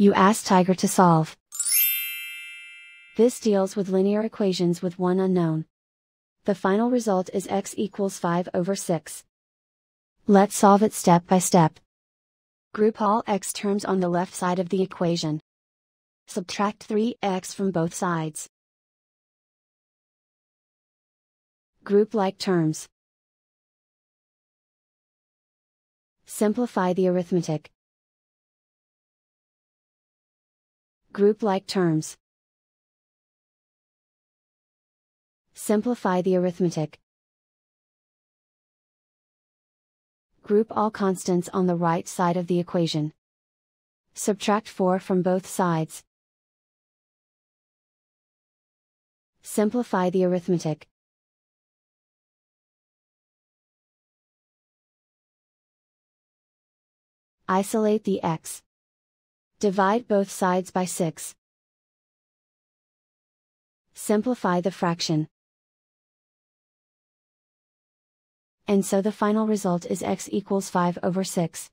You ask Tiger to solve. This deals with linear equations with one unknown. The final result is x equals 5 over 6. Let's solve it step by step. Group all x terms on the left side of the equation. Subtract 3x from both sides. Group like terms. Simplify the arithmetic. Group like terms. Simplify the arithmetic. Group all constants on the right side of the equation. Subtract 4 from both sides. Simplify the arithmetic. Isolate the x. Divide both sides by 6. Simplify the fraction. And so the final result is x equals 5 over 6.